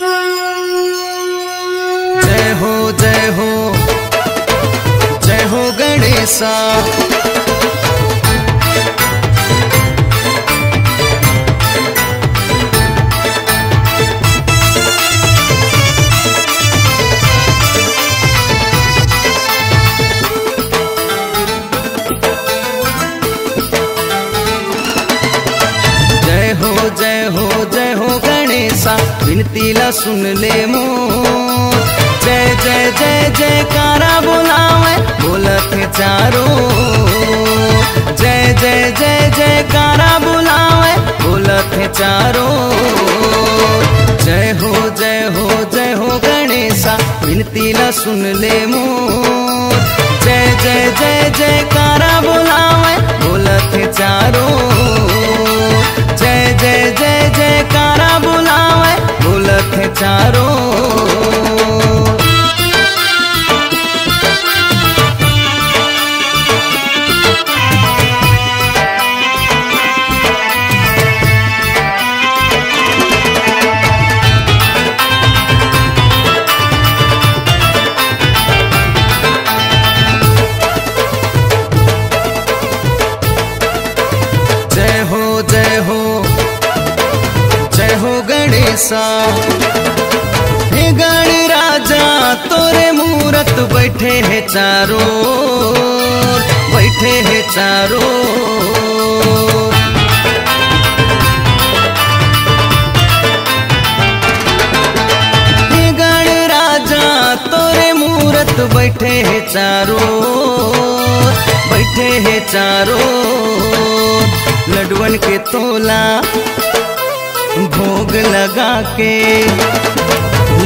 जय हो जय हो जय हो गणेशा। गणेशा विनतीला सुन ले मो जय जय जय, जयकारा बोलावे, बोलत चारो। जय जय जय, जयकारा बोलावे, बोलत चारो। जय हो जय हो जय हो गणेशा विनतीला सुन ले मो जय जय जय, जयकारा बोलावे, बोलत चारो। जय जय जय है चारो। जय हो जय हो गणेशा। तोरे मूरत बैठे है चारो बैठे है चारो गण राजा, तोरे मूरत बैठे है चारो बैठे है चारो लडवन के तोला भोग लगा के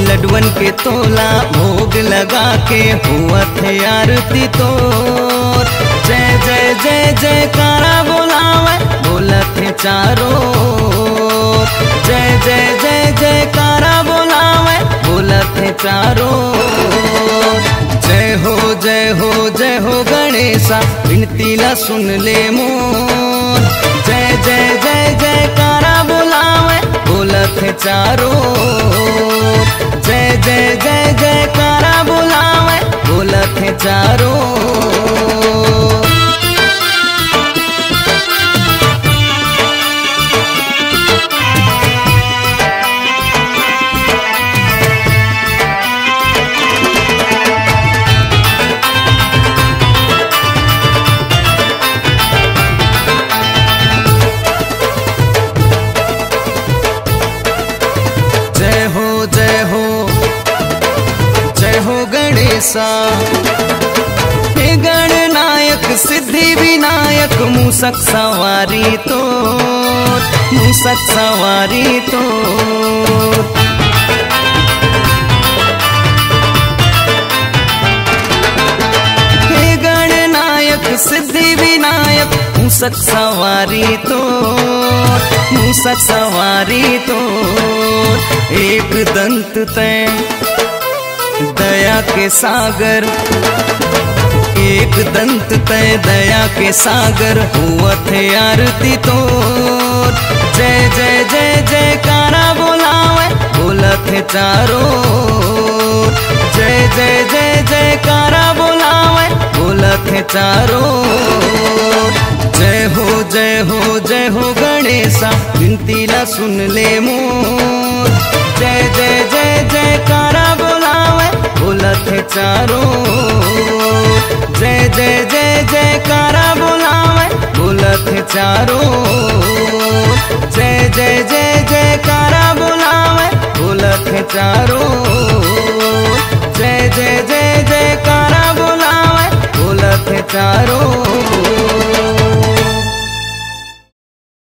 लडवन के तोला भोग लगा के हुआ थे आरती तो। जय जय जय जय जयकारा बोलावे बोलत है चारो। जय जय जय जय जयकारा बोलावे बोलत है चारो। जय हो जय हो जय हो गणेशा विनतीला सुन ले मोर। जय जय जय जय जयकारा बोलावे बोलत चारो। बोलत है सिद्धि विनायक मूसक सवारी तो मूसक सवारी तो। सिद्धि विनायक, मूसक सवारी तो मूसक सवारी तो। एक दंत तय, दया के सागर एक दंत तय दया के सागर हुआ थे आरती तो जय जय जय, जयकारा बोलावे, बोलत है चारो जय जय जय, जयकारा बोलावे, बोलत है चारो जय हो जय हो जय हो गणेशा विनतीला सुन ले मोर। जय जय जय, जयकारा बोलावे, बोलत है चारो जय जय जय जयकारा बोलावे, बोलत है चारो। जय जय जय, जयकारा बोलावे, बोलत है चारो। जय जय जय, जयकारा कारा बोलत है चारो।